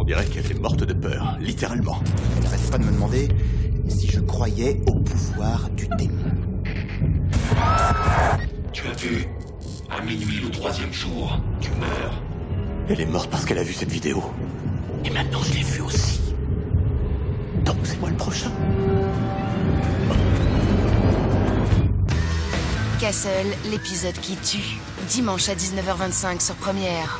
On dirait qu'elle est morte de peur, littéralement. Elle n'arrêtait pas de me demander si je croyais au pouvoir du démon. Tu as vu À minuit le troisième jour, tu meurs. Elle est morte parce qu'elle a vu cette vidéo. Et maintenant, je l'ai vue aussi. Donc, c'est moi le prochain. Castle, l'épisode qui tue. Dimanche à 19h25 sur Première.